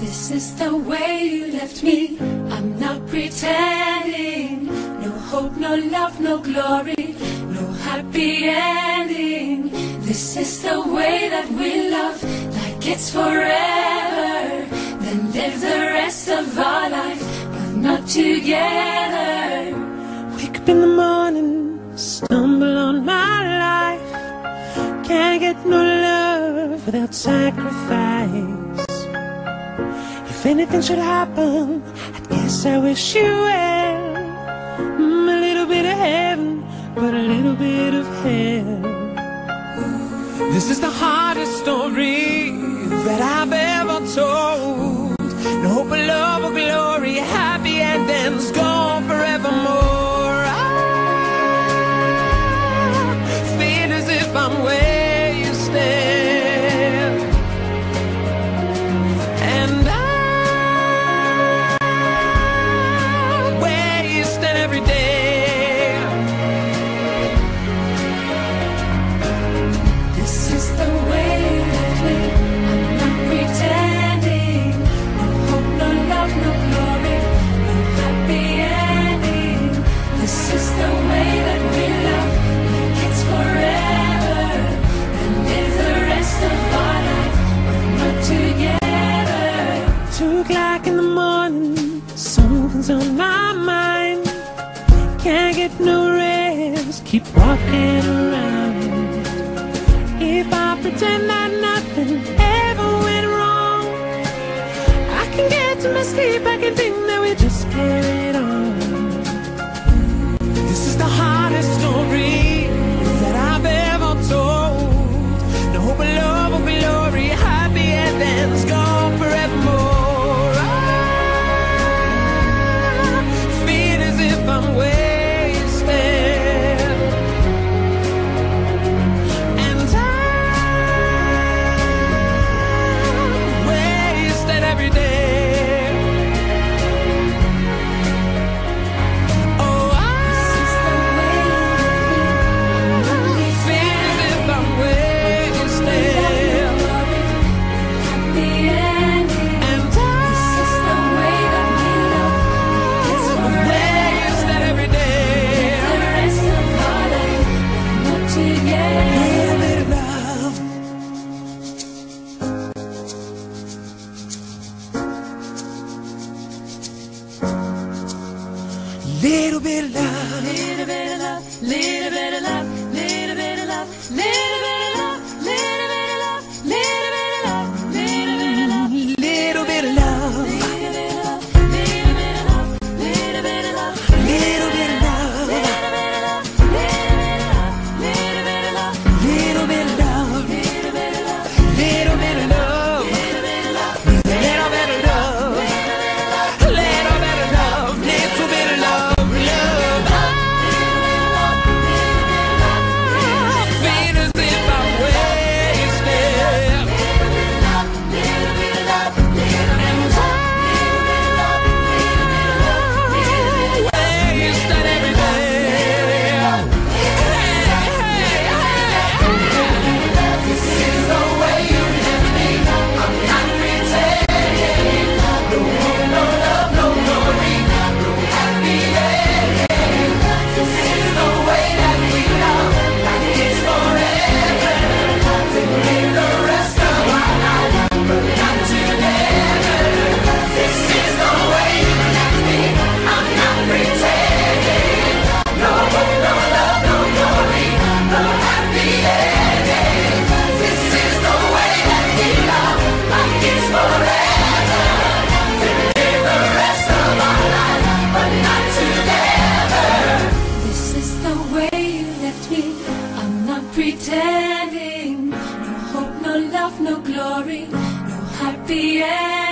This is the way you left me. I'm not pretending. No hope, no love, no glory, no happy ending. This is the way that we love, like it's forever. Then live the rest of our life, but not together. Wake up in the morning, stumble on my life. Can't get no love without sacrifice. If anything should happen, I guess I wish you well. Mm, a little bit of heaven, but a little bit of hell. This is the hardest something's on my mind. Can't get no rest, keep walking around. If I pretend that nothing ever went wrong, I can get to my sleep, I can think that we just carried on. Little bit of love. Little bit of love, little bit of love, little bit of love, little pretending. No hope, no love, no glory, no happy end.